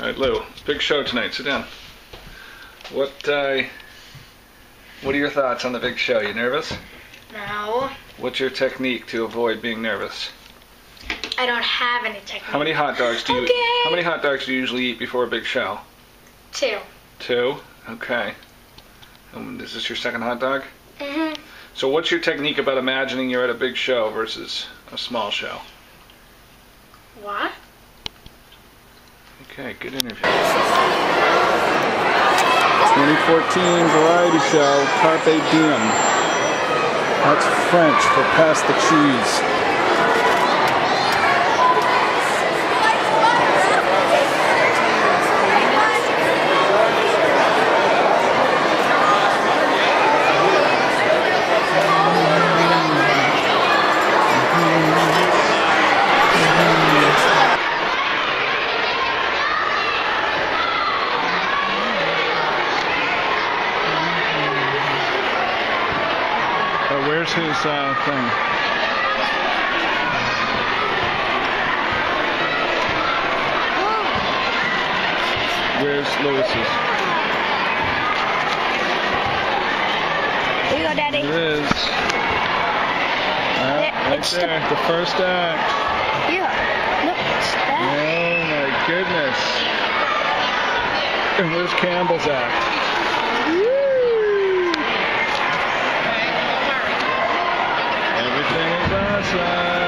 All right, Lou. Big show tonight. Sit down. What uh, What are your thoughts on the big show? You nervous? No, What's your technique to avoid being nervous? I don't have any technique. How many hot dogs do you Okay. How many hot dogs do you usually eat before a big show? Two. Two. Okay. Um, is this your second hot dog? hmm So, what's your technique about imagining you're at a big show versus a small show? What? Okay, good interview. 2014 variety show Carpe Diem. That's French for pass the cheese. Where's his uh, thing? Where's Louis's? Here you go, Daddy. It is. Ah, There, right it's the- the first act. Here. Look, it's Oh my goodness. And where's Campbell's act? Everything